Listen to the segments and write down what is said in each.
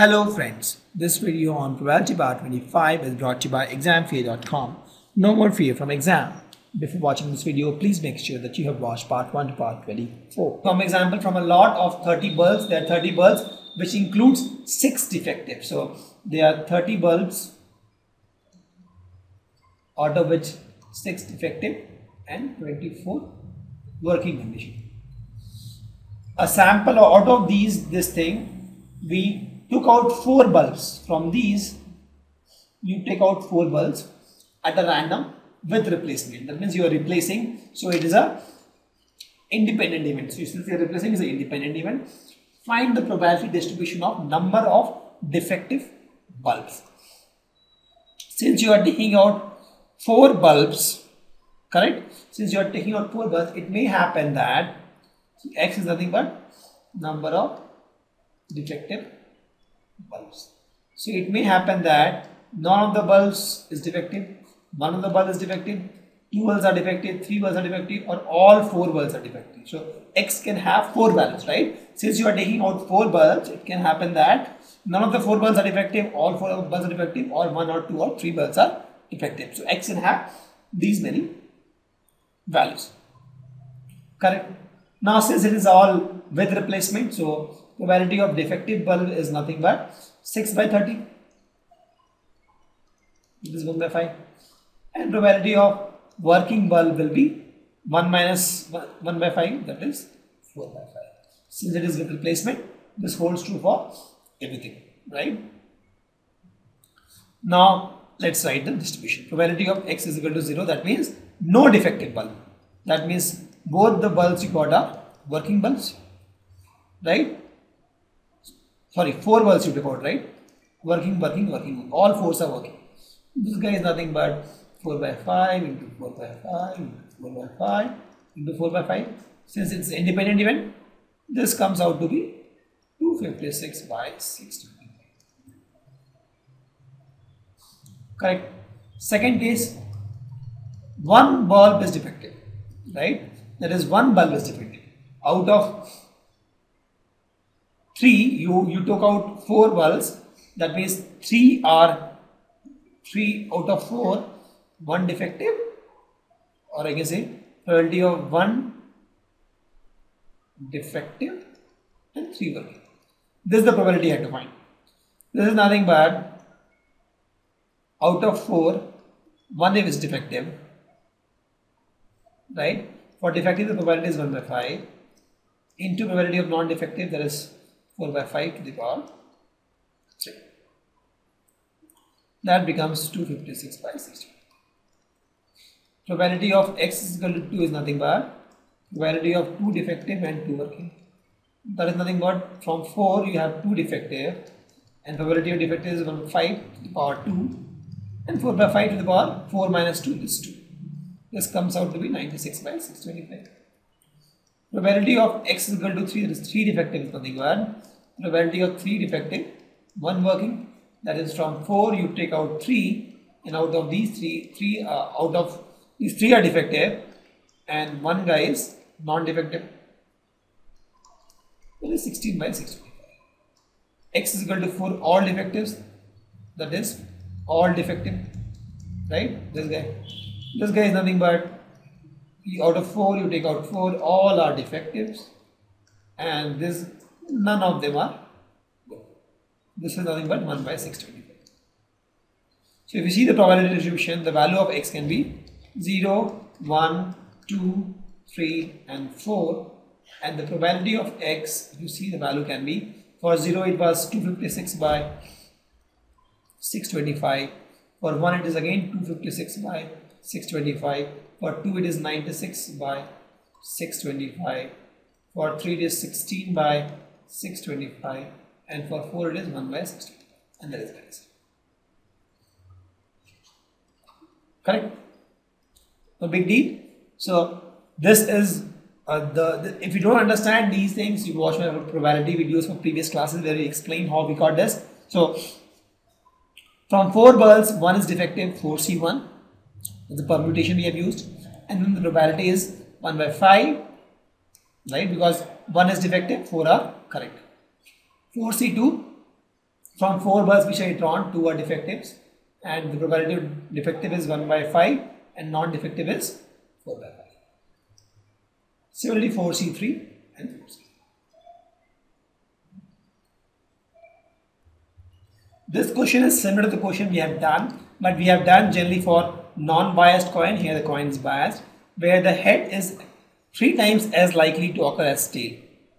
Hello friends, this video on Probability Bar 25 is brought to you by examfear.com. No more fear from exam. Before watching this video, please make sure that you have watched part 1 to part 24. From example, from a lot of 30 bulbs, there are 30 bulbs which includes 6 defective. So there are 30 bulbs out of which 6 defective and 24 working condition. A sample out of these, this thing, we took out four bulbs. From these you take out four bulbs at a random with replacement. That means you are replacing so it is a independent event. So since you are replacing is an independent event. Find the probability distribution of number of defective bulbs. Since you are taking out four bulbs correct? Since you are taking out four bulbs it may happen that x is nothing but number of defective bulbs. So it may happen that none of the bulbs is defective, one of the bulbs is defective, two bulbs are defective, three bulbs are defective or all four bulbs are defective. So X can have four values, right? Since you are taking out four bulbs, it can happen that none of the four bulbs are defective, all four bulbs are defective or one or two or three bulbs are defective. So X can have these many values. Correct? Now since it is all with replacement, so probability of defective bulb is nothing but 6 by 30 it is 1 by 5 and probability of working bulb will be 1 minus 1 by 5 that is 4 by 5 since it is with replacement this holds true for everything right? Now let's write the distribution. Probability of x is equal to 0 that means no defective bulb. That means both the bulbs you got are working bulbs right sorry, four bulbs you took out, right? Working, working, working. All fours are working. This guy is nothing but 4 by 5 into 4 by 5 into 4 by 5 into 4 by 5. Since it's independent event, this comes out to be 256 by 625. Correct. Second case, one bulb is defective, right? That is one bulb is defective. Out of 3 you you took out 4 bulbs. That means 3 are 3 out of 4 1 defective or I can say probability of 1 defective and 3 working this is the probability I have to find. This is nothing but out of 4 1 if is defective right? For defective the probability is 1 by 5 into probability of non-defective there is 4 by 5 to the power 3. That becomes 256 by 60. Probability of x is equal to 2 is nothing but probability of 2 defective and 2 working. That is nothing but from 4 you have 2 defective and probability of defective is 1 5 to the power 2 and 4 by 5 to the power 4 minus 2 is 2. This comes out to be 96 by 625. Probability of x is equal to 3, that is 3 defective is nothing but probability of 3 defective, 1 working, that is from 4 you take out 3 and out of these 3, 3 uh, out of these 3 are defective and 1 guy is non-defective. That is 16 by 65. x is equal to 4 all defectives, that is all defective, right? This guy. This guy is nothing but out of 4 you take out 4 all are defectives and this none of them are good. This is nothing but 1 by 625. So if you see the probability distribution the value of x can be 0, 1, 2, 3 and 4 and the probability of x you see the value can be for 0 it was 256 by 625 for 1 it is again 256 by 625 for 2 it is 96 by 625 for 3 it is 16 by 625 and for 4 it is 1 by 625 and that is the answer correct? No big deal? So this is uh, the, the, if you don't understand these things you watch my probability videos from previous classes where we explain how we got this. So from 4 bulbs 1 is defective 4c1 the permutation we have used and then the probability is 1 by 5 right because 1 is defective 4 are correct 4c2 From 4 birds which are drawn, 2 are defectives and the probability of defective is 1 by 5 and non-defective is 4 by 5. Similarly 4C3 and 4C. This question is similar to the question we have done, but we have done generally for non-biased coin. Here the coin is biased, where the head is three times as likely to occur as tail,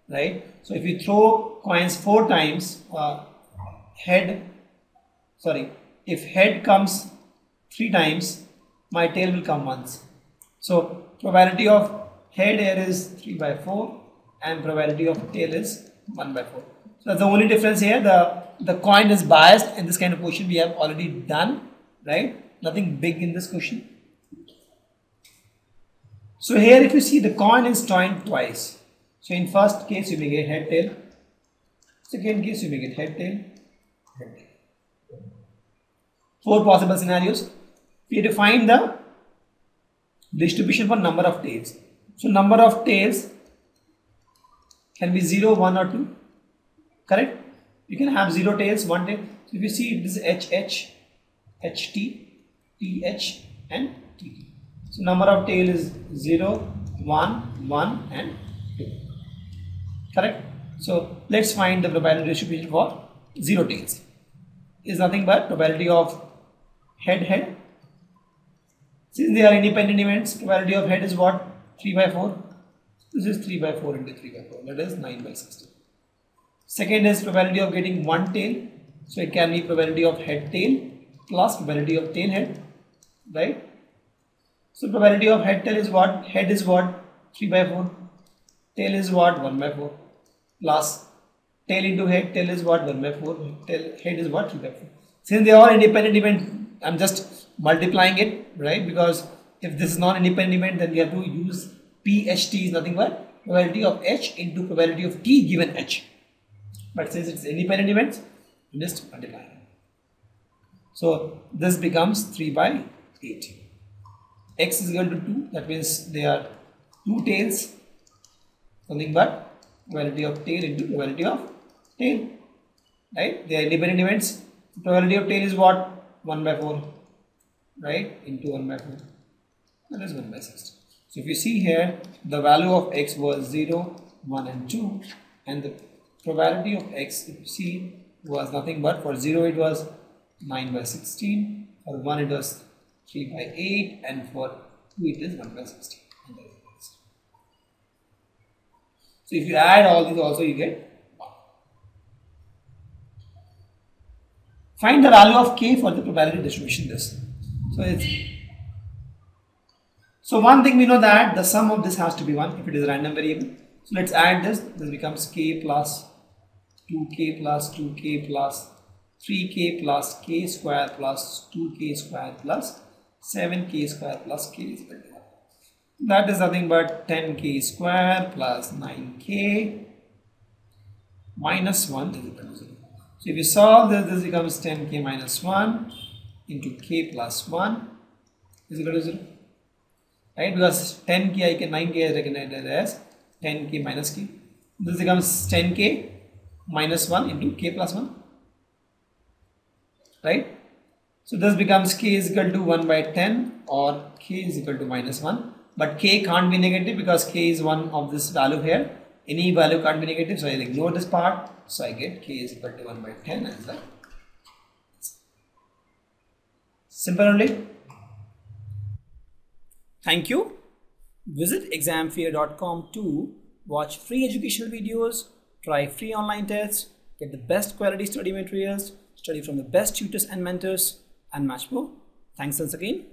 right? So if you throw coins four times, uh, head, sorry, if head comes three times, my tail will come once. So probability of head here is 3 by 4 and probability of tail is 1 by 4. So the only difference here. The, the coin is biased in this kind of question we have already done, right? Nothing big in this question. So here if you see the coin is joined twice. So in first case you may get head tail. Second case you may get head tail. Head tail. Four possible scenarios. We have to find the distribution for number of tails. So number of tails can be 0, 1 or 2. Correct? You can have 0 tails, 1 tail. So if you see this is HH, HT, TH and TT. So number of tail is 0, 1, 1 and 2. Correct? So let's find the probability distribution for 0 tails. Is nothing but probability of head head. Since they are independent events, probability of head is what? 3 by 4. This is 3 by 4 into 3 by 4. That is 9 by 16. Second is probability of getting one tail. So it can be probability of head tail plus probability of tail head. Right? So probability of head tail is what? Head is what? 3 by 4. Tail is what? 1 by 4. Plus tail into head, tail is what? 1 by 4. Tail, head is what? 3 by 4. Since they are independent event, I'm just multiplying it, right? Because if this is not independent event, then we have to use PHT is nothing but probability of H into probability of T given H. But since it's independent events, we just multiply. So this becomes 3 by 8. X is equal to 2, that means they are two tails, nothing but probability of tail into probability of tail. Right? They are independent events. Probability of tail is what? 1 by 4. Right? Into 1 by 4 that is 1 by 60. So if you see here, the value of x was 0, 1 and 2 and the probability of x, if you see, was nothing but for 0 it was 9 by 16, for 1 it was 3 by 8 and for 2 it is 1 by 16. So if you add all these also you get 1. Find the value of k for the probability distribution this. So it's so one thing we know that the sum of this has to be 1 if it is a random variable. So let's add this. This becomes k plus 2k plus 2k plus 3k plus k square plus 2k square plus 7k square plus k is equal to 1. That is nothing but 10k square plus 9k minus 1 is equal to 0. So if you solve this, this becomes 10k minus 1 into k plus 1 is equal to 0 right? Because 10k I can 9k is recognized as 10k minus k. This becomes 10k minus 1 into k plus 1 right so this becomes k is equal to 1 by 10 or k is equal to minus 1 but k can't be negative because k is one of this value here. Any value can't be negative so I'll ignore this part. So I get k is equal to 1 by 10 as the simple only. Thank you. Visit examfear.com to watch free educational videos, try free online tests, get the best quality study materials, study from the best tutors and mentors, and much more. Thanks once again.